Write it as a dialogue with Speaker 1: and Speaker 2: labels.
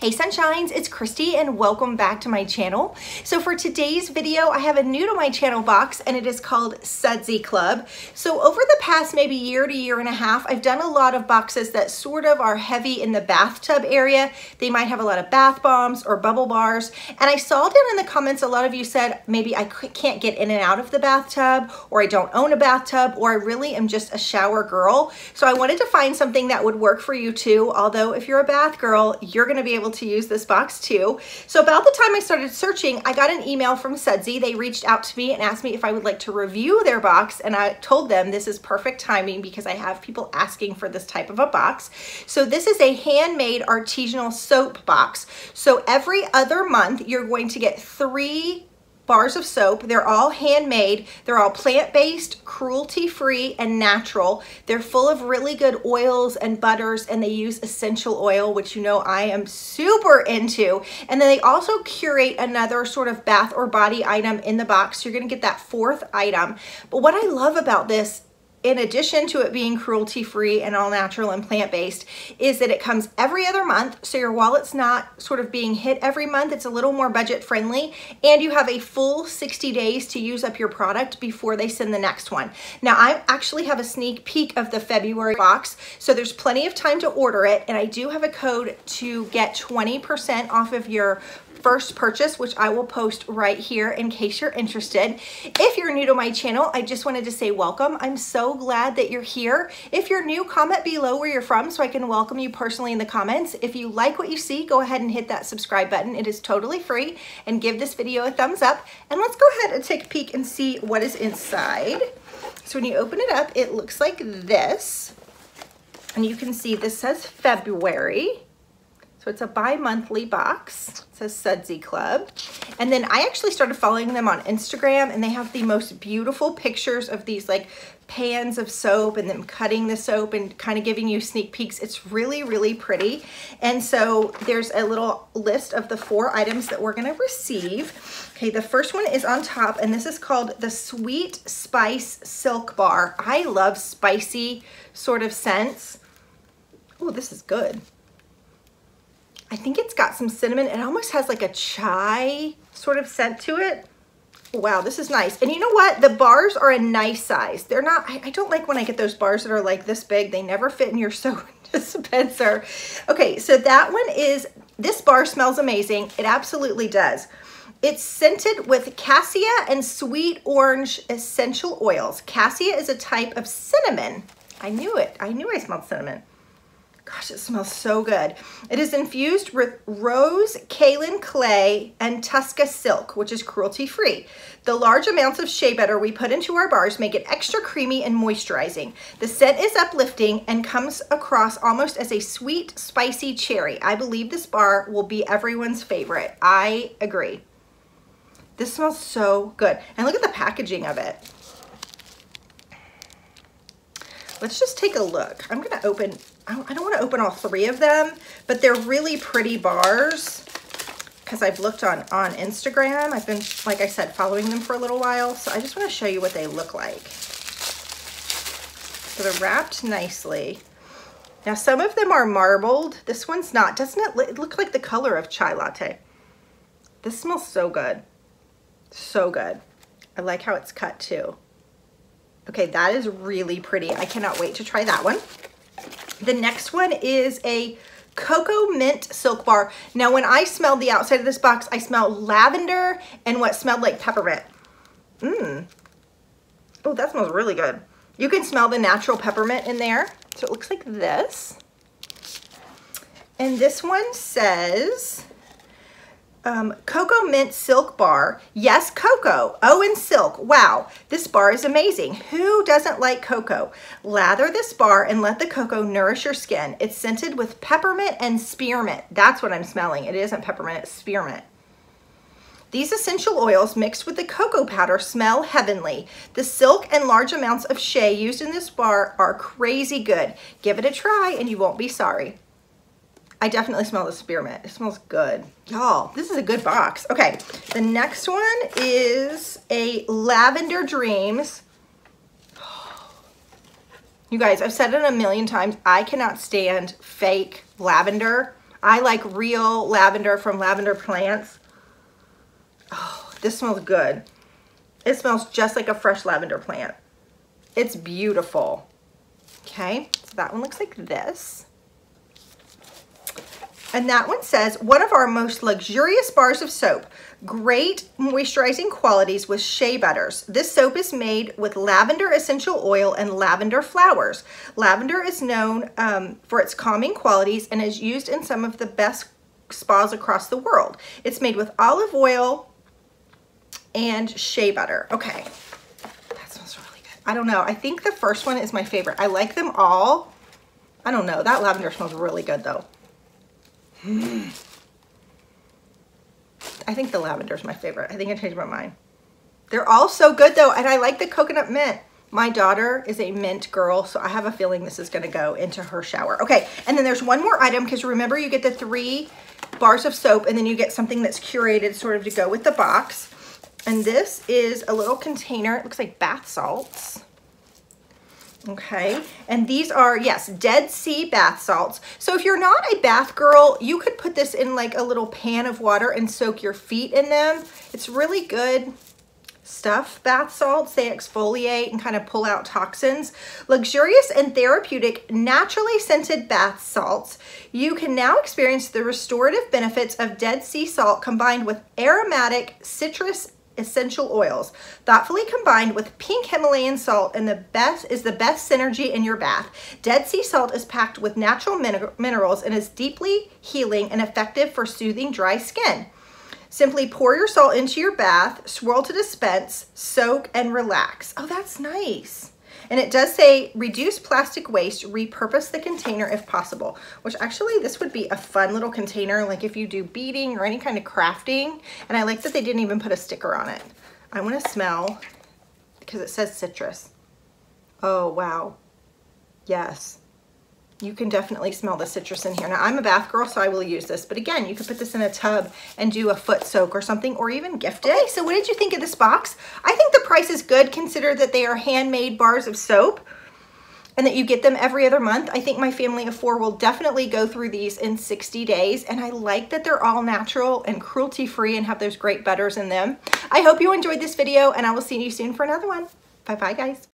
Speaker 1: Hey Sunshines, it's Kristy and welcome back to my channel. So for today's video, I have a new to my channel box and it is called Sudsy Club. So over the past maybe year to year and a half, I've done a lot of boxes that sort of are heavy in the bathtub area. They might have a lot of bath bombs or bubble bars. And I saw down in the comments, a lot of you said, maybe I can't get in and out of the bathtub or I don't own a bathtub or I really am just a shower girl. So I wanted to find something that would work for you too. Although if you're a bath girl, you're gonna be able able to use this box too. So about the time I started searching, I got an email from Sudsy. They reached out to me and asked me if I would like to review their box. And I told them this is perfect timing because I have people asking for this type of a box. So this is a handmade artisanal soap box. So every other month, you're going to get three bars of soap. They're all handmade. They're all plant-based, cruelty-free, and natural. They're full of really good oils and butters, and they use essential oil, which you know I am super into. And then they also curate another sort of bath or body item in the box. You're gonna get that fourth item. But what I love about this in addition to it being cruelty free and all natural and plant based, is that it comes every other month. So your wallet's not sort of being hit every month. It's a little more budget friendly. And you have a full 60 days to use up your product before they send the next one. Now, I actually have a sneak peek of the February box. So there's plenty of time to order it. And I do have a code to get 20% off of your first purchase, which I will post right here in case you're interested. If you're new to my channel, I just wanted to say welcome. I'm so glad that you're here. If you're new, comment below where you're from so I can welcome you personally in the comments. If you like what you see, go ahead and hit that subscribe button. It is totally free and give this video a thumbs up. And let's go ahead and take a peek and see what is inside. So when you open it up, it looks like this. And you can see this says February. So it's a bi-monthly box. It says Sudsy Club. And then I actually started following them on Instagram and they have the most beautiful pictures of these like pans of soap and them cutting the soap and kind of giving you sneak peeks. It's really, really pretty. And so there's a little list of the four items that we're gonna receive. Okay, the first one is on top and this is called the Sweet Spice Silk Bar. I love spicy sort of scents. Oh, this is good. I think it's got some cinnamon. It almost has like a chai sort of scent to it. Wow, this is nice. And you know what? The bars are a nice size. They're not, I, I don't like when I get those bars that are like this big. They never fit in your soap dispenser. Okay, so that one is, this bar smells amazing. It absolutely does. It's scented with cassia and sweet orange essential oils. Cassia is a type of cinnamon. I knew it. I knew I smelled cinnamon. Gosh, it smells so good. It is infused with rose, kaolin clay, and Tussah silk, which is cruelty-free. The large amounts of shea butter we put into our bars make it extra creamy and moisturizing. The scent is uplifting and comes across almost as a sweet, spicy cherry. I believe this bar will be everyone's favorite. I agree. This smells so good. And look at the packaging of it. Let's just take a look. I'm gonna open, I don't wanna open all three of them, but they're really pretty bars because I've looked on, on Instagram. I've been, like I said, following them for a little while. So I just wanna show you what they look like. So they're wrapped nicely. Now some of them are marbled. This one's not. Doesn't it look like the color of chai latte? This smells so good. So good. I like how it's cut too. Okay, that is really pretty. I cannot wait to try that one. The next one is a Cocoa Mint Silk Bar. Now, when I smelled the outside of this box, I smelled lavender and what smelled like peppermint. Mmm. Oh, that smells really good. You can smell the natural peppermint in there. So it looks like this. And this one says um, Cocoa Mint Silk Bar. Yes, cocoa. Oh, and silk. Wow, this bar is amazing. Who doesn't like cocoa? Lather this bar and let the cocoa nourish your skin. It's scented with peppermint and spearmint. That's what I'm smelling. It isn't peppermint, it's spearmint. These essential oils mixed with the cocoa powder smell heavenly. The silk and large amounts of shea used in this bar are crazy good. Give it a try and you won't be sorry. I definitely smell the spearmint. It smells good. Y'all, this is a good box. Okay, the next one is a Lavender Dreams. You guys, I've said it a million times. I cannot stand fake lavender. I like real lavender from Lavender Plants. Oh, this smells good. It smells just like a fresh lavender plant. It's beautiful. Okay, so that one looks like this. And that one says, one of our most luxurious bars of soap. Great moisturizing qualities with shea butters. This soap is made with lavender essential oil and lavender flowers. Lavender is known um, for its calming qualities and is used in some of the best spas across the world. It's made with olive oil and shea butter. Okay, that smells really good. I don't know. I think the first one is my favorite. I like them all. I don't know. That lavender smells really good though. I think the lavender is my favorite. I think I changed my mind. They're all so good though, and I like the coconut mint. My daughter is a mint girl, so I have a feeling this is gonna go into her shower. Okay, and then there's one more item, because remember you get the three bars of soap, and then you get something that's curated sort of to go with the box. And this is a little container, it looks like bath salts okay? And these are, yes, Dead Sea bath salts. So if you're not a bath girl, you could put this in like a little pan of water and soak your feet in them. It's really good stuff, bath salts. They exfoliate and kind of pull out toxins. Luxurious and therapeutic, naturally scented bath salts. You can now experience the restorative benefits of Dead Sea salt combined with aromatic citrus essential oils, thoughtfully combined with pink Himalayan salt and the best is the best synergy in your bath. Dead Sea salt is packed with natural min minerals and is deeply healing and effective for soothing dry skin. Simply pour your salt into your bath, swirl to dispense, soak, and relax. Oh, that's nice. And it does say reduce plastic waste, repurpose the container if possible, which actually this would be a fun little container, like if you do beading or any kind of crafting. And I like that they didn't even put a sticker on it. I wanna smell, because it says citrus. Oh, wow. Yes you can definitely smell the citrus in here. Now I'm a bath girl, so I will use this. But again, you could put this in a tub and do a foot soak or something, or even gift it. Okay, so what did you think of this box? I think the price is good. Consider that they are handmade bars of soap and that you get them every other month. I think my family of four will definitely go through these in 60 days. And I like that they're all natural and cruelty free and have those great butters in them. I hope you enjoyed this video and I will see you soon for another one. Bye-bye guys.